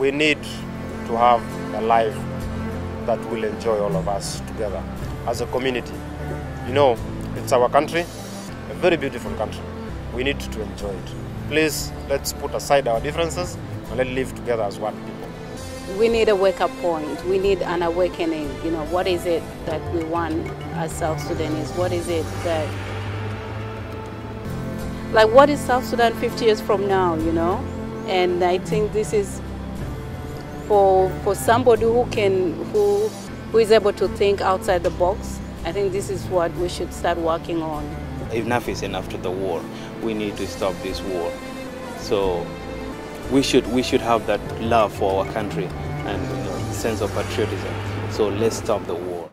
we need to have a life that will enjoy all of us together as a community. You know, it's our country, a very beautiful country. We need to enjoy it. Please, let's put aside our differences and let's live together as one people. we need a wake up point. We need an awakening. You know, what is it that we want as South Sudanese? What is it that, like, what is South Sudan 50 years from now, you know? And I think this is for, for somebody who can, who, who is able to think outside the box. I think this is what we should start working on. enough is enough to the war. We need to stop this war. So we should we should have that love for our country and you know, sense of patriotism. So let's stop the war.